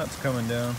Now it's coming down.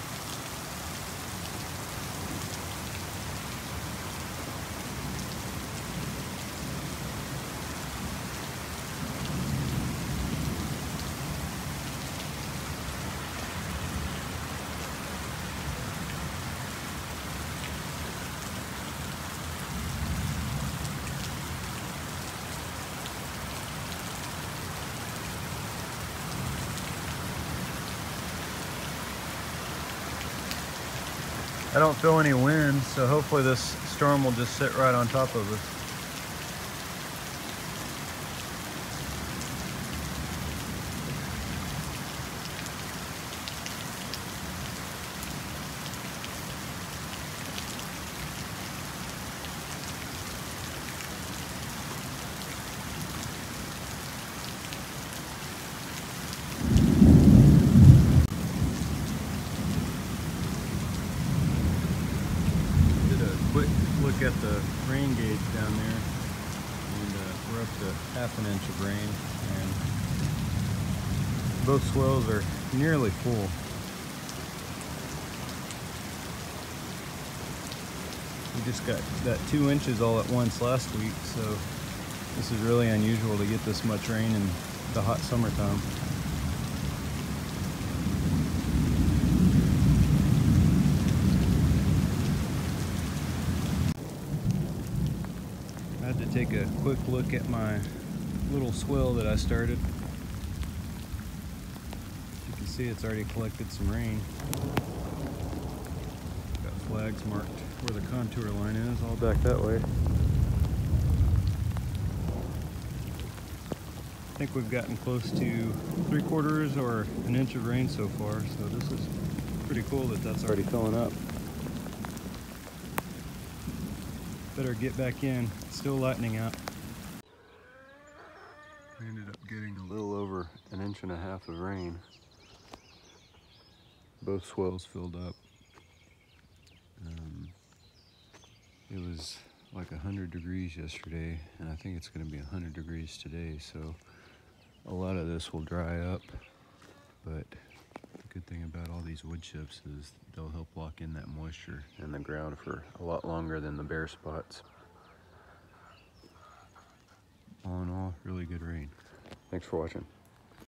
I don't feel any wind, so hopefully this storm will just sit right on top of us. quick look at the rain gauge down there and uh, we're up to half an inch of rain and both swales are nearly full. We just got that two inches all at once last week so this is really unusual to get this much rain in the hot summertime. I had to take a quick look at my little swale that I started. You can see it's already collected some rain. Got flags marked where the contour line is, all back that way. I think we've gotten close to three quarters or an inch of rain so far, so this is pretty cool that that's already filling up. Better get back in. It's still lightning out. We ended up getting a little over an inch and a half of rain. Both swales filled up. Um, it was like 100 degrees yesterday, and I think it's going to be 100 degrees today, so a lot of this will dry up, but good thing about all these wood chips is they'll help lock in that moisture in the ground for a lot longer than the bare spots. All in all, really good rain. Thanks for watching.